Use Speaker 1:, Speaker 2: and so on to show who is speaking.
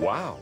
Speaker 1: Wow.